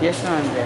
Yes, I'm there.